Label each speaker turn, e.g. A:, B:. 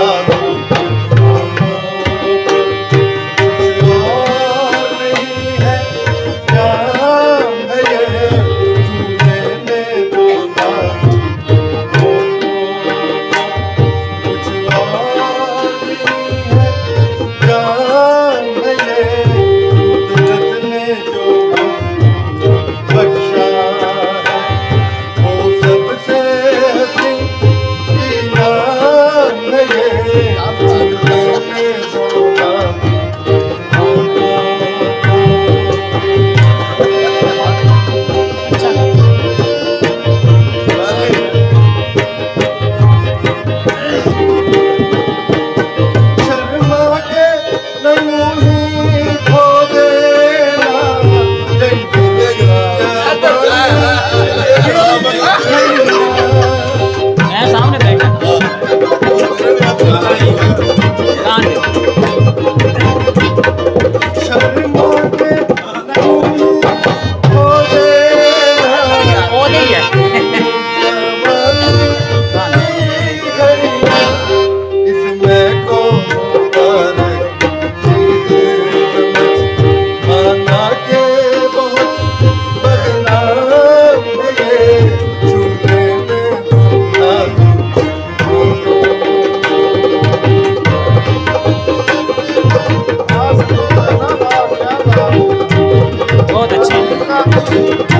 A: Oh, Hallelujah.
B: Thank